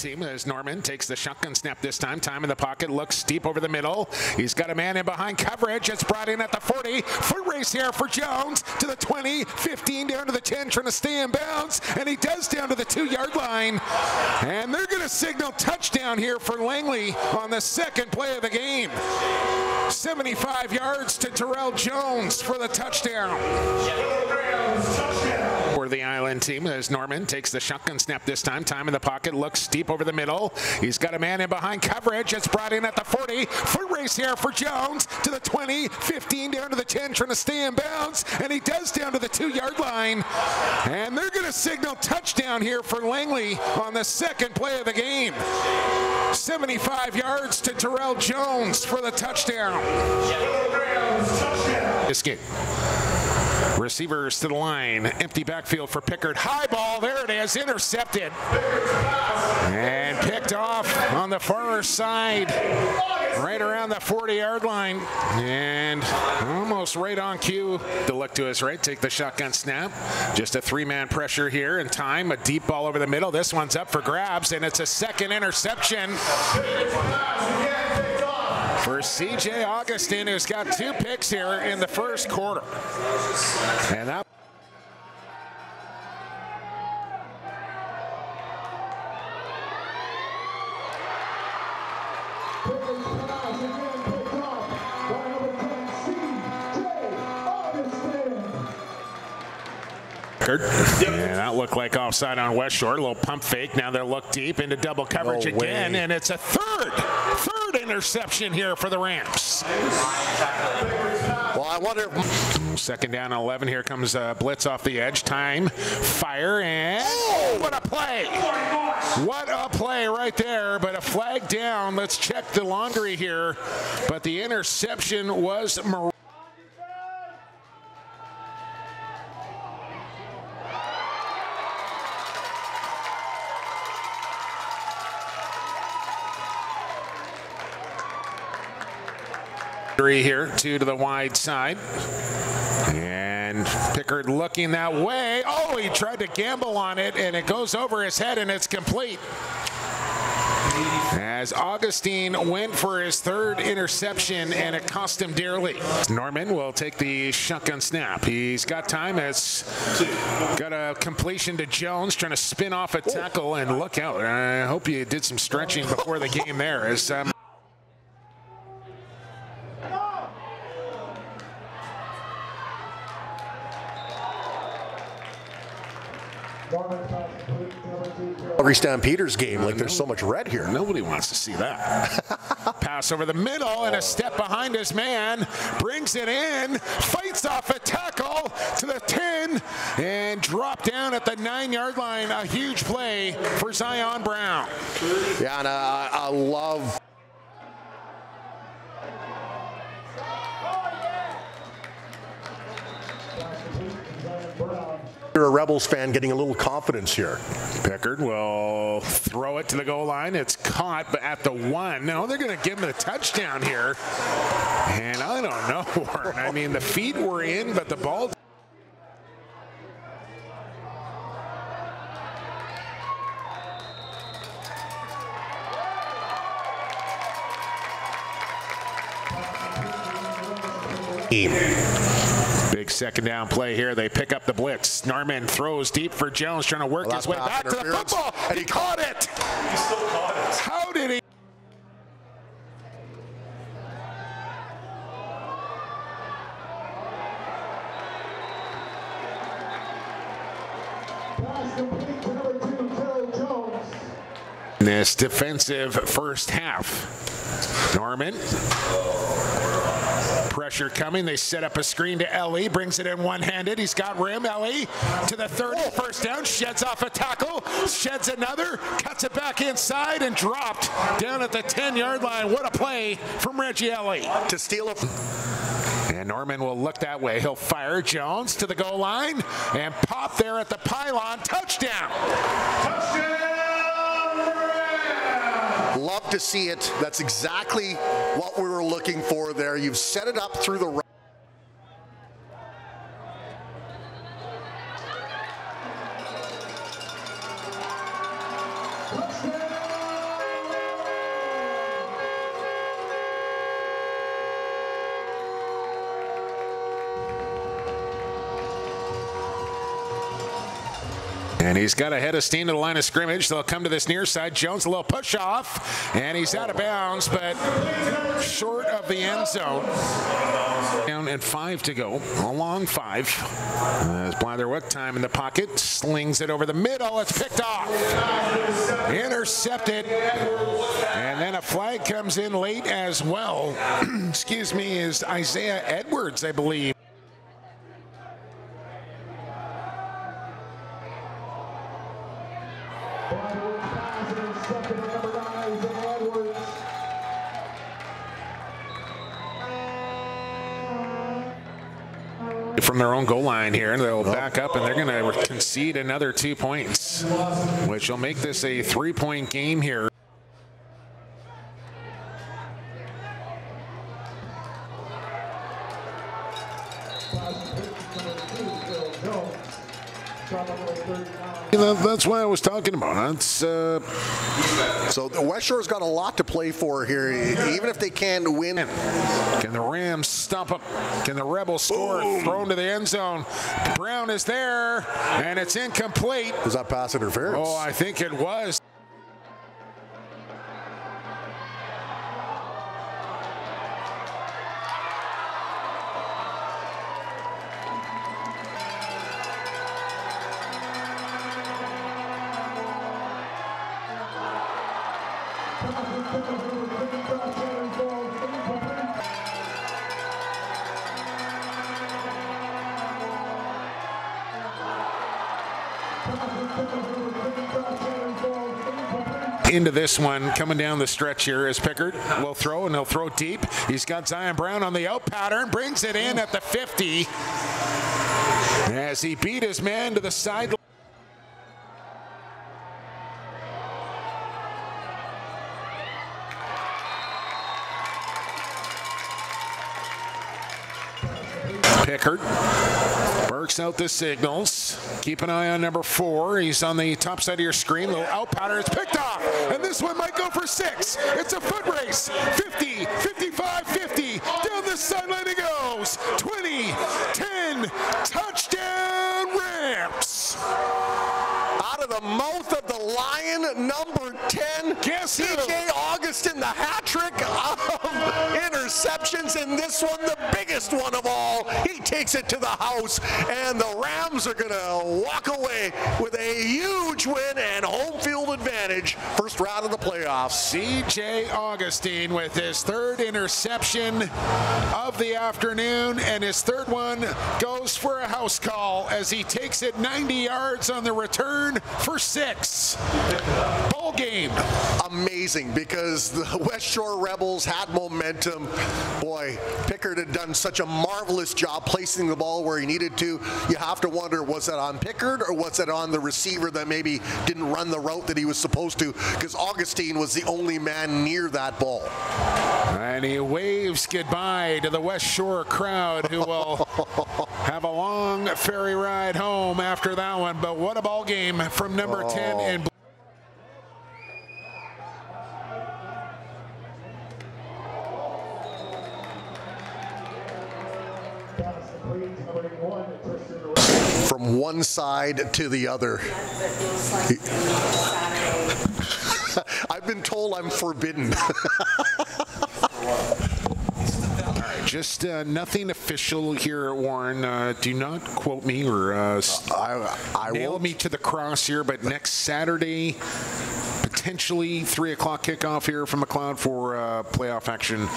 team as Norman takes the shotgun snap this time. Time in the pocket, looks deep over the middle. He's got a man in behind coverage. It's brought in at the 40. Foot race here for Jones to the 20, 15 down to the 10, trying to stay in bounds. And he does down to the two yard line. And they're going to signal touchdown here for Langley on the second play of the game. 75 yards to Terrell Jones for the touchdown the Island team as Norman takes the shotgun snap this time. Time in the pocket, looks deep over the middle. He's got a man in behind coverage. It's brought in at the 40. Foot race here for Jones to the 20, 15 down to the 10, trying to stay in bounds. And he does down to the two yard line. And they're going to signal touchdown here for Langley on the second play of the game. 75 yards to Terrell Jones for the touchdown. This game. Receivers to the line. Empty backfield for Pickard. High ball. There it is. Intercepted. And picked off on the far side. Right around the 40 yard line. And almost right on cue The look to his right. Take the shotgun snap. Just a three man pressure here in time. A deep ball over the middle. This one's up for grabs. And it's a second interception for CJ Augustine, who's got two picks here in the first quarter. And that And that looked like offside on West Shore. A little pump fake. Now they'll look deep into double coverage No again. And it's a third, third interception here for the Rams. Well, I wonder if Second down and 11. Here comes a blitz off the edge. Time, fire, and what a play! What a play right there. But a flag down. Let's check the laundry here. But the interception was. Mar- Three here, two to the wide side. And Pickard looking that way. Oh, he tried to gamble on it, and it goes over his head, and it's complete. As Augustine went for his third interception, and it cost him dearly. Norman will take the shotgun snap. He's got time. It's got a completion to Jones, trying to spin off a tackle, and look out. I hope you did some stretching before the game there. As um, Calgary Stampeders game, like there's so much red here. Nobody wants to see that. Pass over the middle and a step behind his man. Brings it in. Fights off a tackle to the 10 and drop down at the nine yard line. A huge play for Zion Brown. Yeah, and uh, I love You're a Rebels fan getting a little confidence here. Pickard will throw it to the goal line. It's caught, but at the one. No, they're going to give him a touchdown here. And I don't know, Warren. I mean, the feet were in, but the ball. Big second down play here. They pick up the blitz. Norman throws deep for Jones, trying to work Well, his way back to the football. And he he caught it. He still caught it. How did he? This defensive first half. Norman. Pressure coming. They set up a screen to Ellie. Brings it in one handed. He's got rim. Ellie to the 30. First down. Sheds off a tackle. Sheds another. Cuts it back inside and dropped down at the 10 yard line. What a play from Reggie Ellie. To steal a And Norman will look that way. He'll fire Jones to the goal line and pop there at the pylon. Touchdown. Love to see it. That's exactly what we were looking for there. You've set it up through the And he's got a head of steam to the line of scrimmage. They'll come to this near side. Jones, a little push off, and he's out of bounds, but short of the end zone. Down at five to go, long five. As Blatherwick, time in the pocket, slings it over the middle. It's picked off, intercepted, and then a flag comes in late as well. Excuse me, is Isaiah Edwards, I believe. From their own goal line here. And they'll oh. back up and they're going to concede another two points, which will make this a three point game here. That's why I was talking about. That's uh, so the West Shore's got a lot to play for here, even if they can't win. Can the Rams stump up? Can the Rebels score? Boom. Thrown to the end zone. Brown is there, and it's incomplete. Was that pass interference? Oh, I think it was. Into this one coming down the stretch here is Pickard will throw and he'll throw deep. He's got Zion Brown on the out pattern, brings it in at the 50 as he beat his man to the sideline. Out the signals. Keep an eye on number four. He's on the top side of your screen. Little out pattern. It's picked off. And this one might go for six. It's a foot race. 50, 55, 50. Down the sideline he goes. 20, 10. Touchdown Rams. Out of the mouth of the lion, number 10. Guess CJ Augustine, the hat trick of interceptions. And this one, the biggest one of all. Takes it to the house, and the Rams are going to walk away with a huge win and home field advantage. Round of the playoffs. CJ Augustine with his third interception of the afternoon, and his third one goes for a house call as he takes it 90 yards on the return for six. Ball game. Amazing because the West Shore Rebels had momentum. Boy, Pickard had done such a marvelous job placing the ball where he needed to. You have to wonder, was that on Pickard or was that on the receiver that maybe didn't run the route that he was supposed to? Because Augustine was the only man near that ball. And he waves goodbye to the West Shore crowd who will have a long ferry ride home after that one. But what a ball game from number oh. 10 and from one side to the other. I've been told I'm forbidden. Just uh, nothing official here, at Warren. Uh, do not quote me or uh, I, I nail won't. me to the cross here, but next Saturday, potentially 3 o'clock kickoff here from McLeod for uh, playoff action.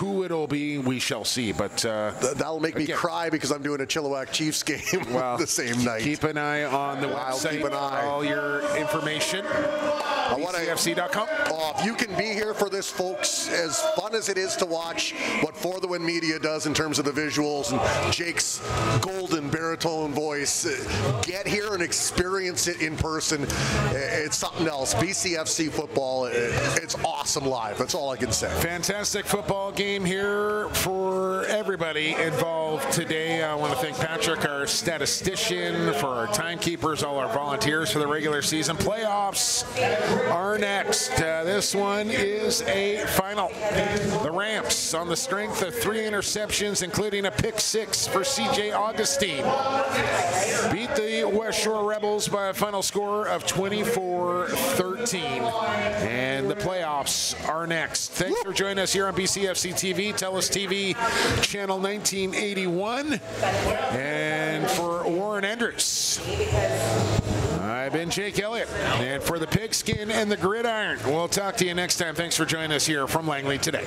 Who it'll be, we shall see. But uh, Th- That'll make again, me cry because I'm doing a Chilliwack Chiefs game well, the same night. Keep an eye on the I'll website. Keep an eye. All your information. BCFC.com. Oh, if you can be here for this, folks, as fun as it is to watch what For the Win Media does in terms of the visuals and Jake's golden baritone voice, uh, get here and experience it in person. Uh, it's something else. BCFC football, uh, it's awesome live. That's all I can say. Fantastic football game here for everybody involved today. I want to thank Patrick, our statistician, for our timekeepers, all our volunteers for the regular season. Playoffs are next. Uh, this one is a final. The Rams on the strength of three interceptions, including a pick six for CJ Augustine, beat the West Shore Rebels by a final score of 24 13. And the playoffs are next. Thanks for joining us here on BCFC TV, TELUS TV, channel 1981. And for Warren Enders. I've been Jake Elliott. And for the pigskin and the gridiron, we'll talk to you next time. Thanks for joining us here from Langley today.